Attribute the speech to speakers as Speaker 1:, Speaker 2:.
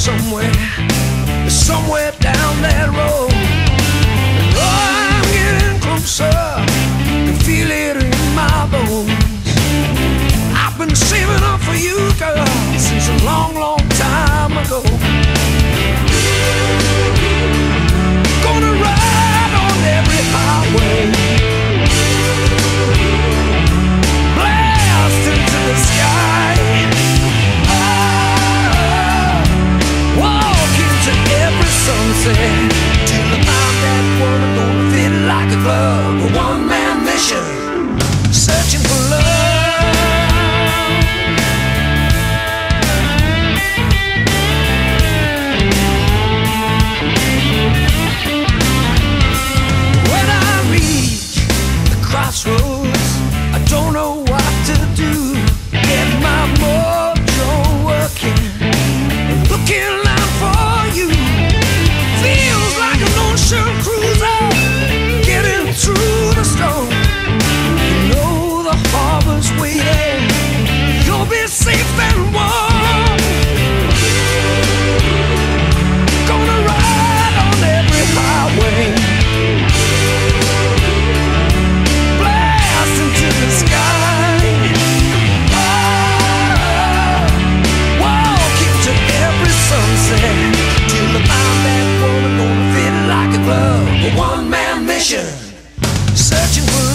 Speaker 1: somewhere, somewhere. Sunset. Till I'm that woman gonna fit like a glove. one man mission, searching for.